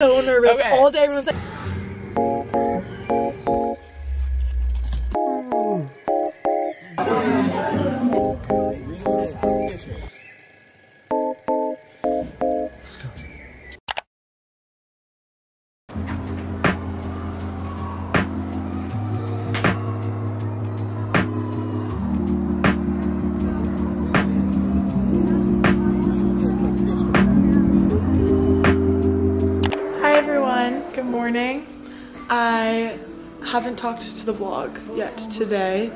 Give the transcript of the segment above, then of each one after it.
so nervous Okay. all day. Everyone's like, morning. I haven't talked to the vlog yet today.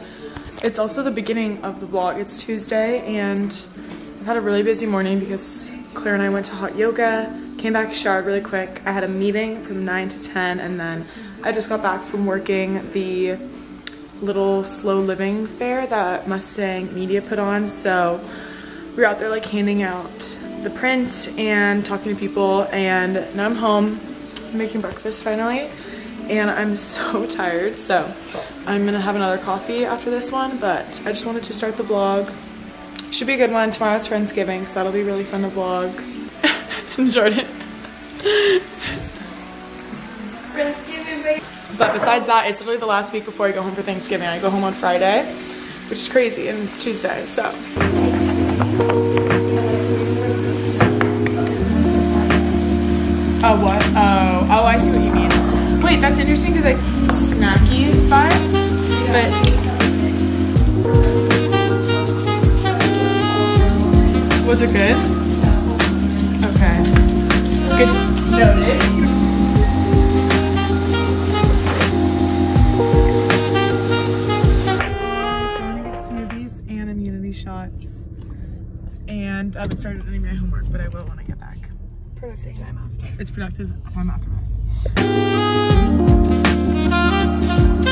It's also the beginning of the vlog. It's Tuesday and I've had a really busy morning because Claire and I went to hot yoga, came back, showered really quick. I had a meeting from 9 to 10 and then I just got back from working the little slow living fair that Mustang Media put on. So we were out there like handing out the print and talking to people and now I'm home making breakfast finally and I'm so tired so I'm gonna have another coffee after this one but I just wanted to start the vlog. Should be a good one. Tomorrow's Friendsgiving so that'll be really fun to vlog. Jordan. But besides that it's literally the last week before I go home for Thanksgiving. I go home on Friday which is crazy and it's Tuesday so I see what you mean. Wait, that's interesting because I snacky vibe, but was it good? Okay. Good. Noted. And I haven't started any of my homework, but I will when I get back. Productive time after. It's productive time after this. Good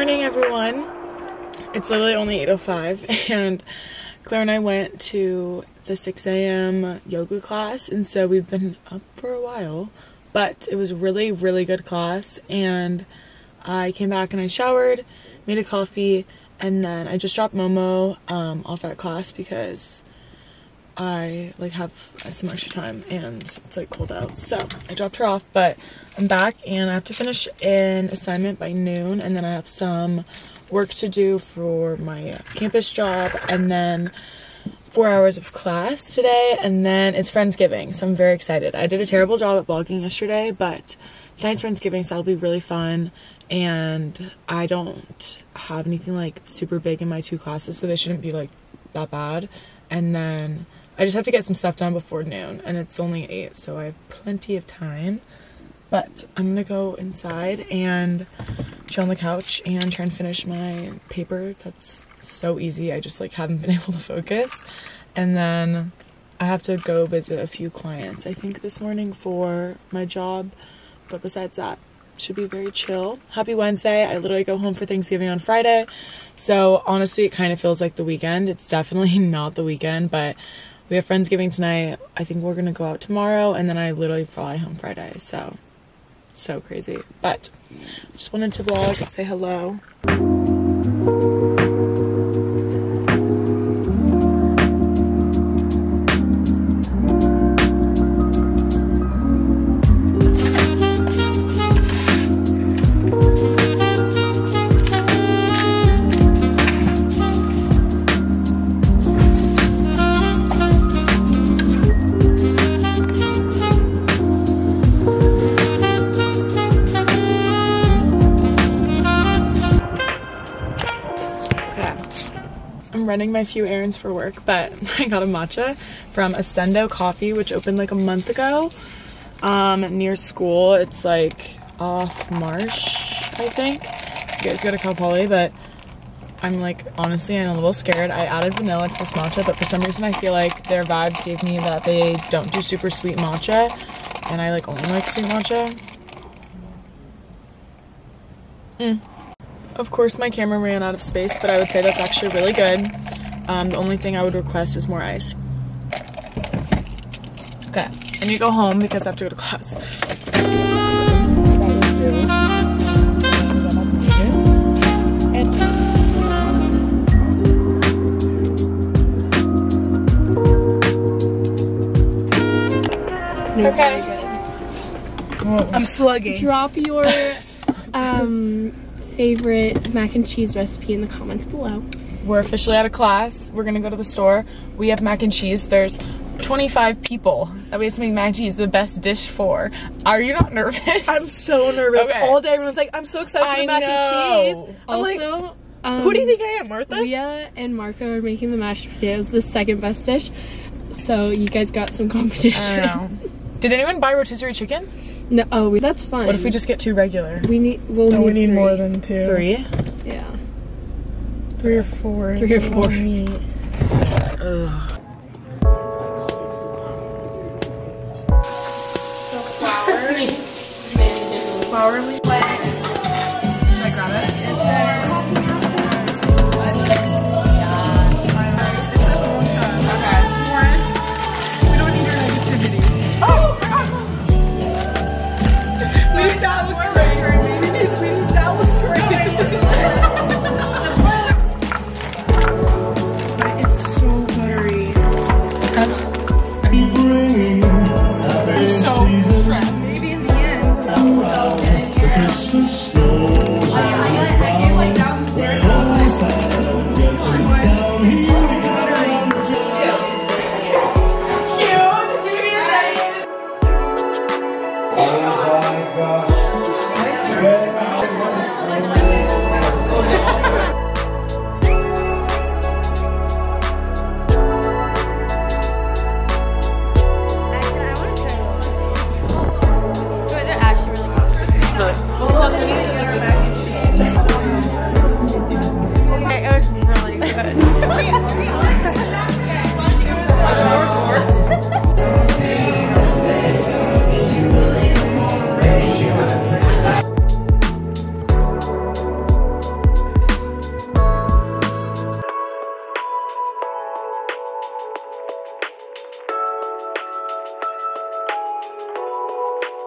morning, everyone. It's literally only 8.05 and Claire and I went to the 6 a.m. yoga class and so we've been up for a while, but it was really, really good class and I came back and I showered, made a coffee, and then I just dropped Momo um, off at class because I like have some extra time and it's like cold out. So I dropped her off, but I'm back and I have to finish an assignment by noon and then I have some work to do for my campus job and then four hours of class today and then it's Friendsgiving. So I'm very excited. I did a terrible job at vlogging yesterday, but tonight's Friendsgiving, so that'll be really fun. And I don't have anything like super big in my two classes, so they shouldn't be like that bad. And then I just have to get some stuff done before noon, and it's only 8, so I have plenty of time. But I'm gonna go inside and chill on the couch and try and finish my paper. That's so easy. I just like haven't been able to focus. And then I have to go visit a few clients, I think, this morning for my job. But besides that, should be very chill. Happy Wednesday. I literally go home for Thanksgiving on Friday. So honestly, it kind of feels like the weekend. It's definitely not the weekend, but we have Friendsgiving tonight. I think we're gonna go out tomorrow, and then I literally fly home Friday. So, so crazy. But just wanted to vlog, say hello. I'm running my few errands for work, but I got a matcha from Ascendo Coffee, which opened like a month ago um, near school. It's like off Marsh, I think. You guys go to Cal Poly, but I'm like honestly I'm a little scared. I added vanilla to this matcha, but for some reason I feel like their vibes gave me that they don't do super sweet matcha, and I like only like sweet matcha. Mm. Of course, my camera ran out of space, but I would say that's actually really good. Um, the only thing I would request is more ice. Okay, I need to go home because I have to go to class. Okay. I'm slugging. Drop your um, favorite mac and cheese recipe in the comments below. We're officially out of class. We're gonna go to the store. We have mac and cheese. There's 25 people that we have to make mac and cheese the best dish for. Are you not nervous? I'm so nervous. Okay. All day everyone's like, I'm so excited for I the mac know. and cheese. I'm like, Also, um, who do you think I am, Martha? Leah and Marco are making the mashed potatoes the second best dish. So you guys got some competition. I don't know. Did anyone buy rotisserie chicken? No, oh, we- that's fine. What if we just get two regular? we need? We'll No, need we need three. more than two. Three? Yeah. Three or four. Three or four. Meat. Ugh. Flour and we Christmas it was really good.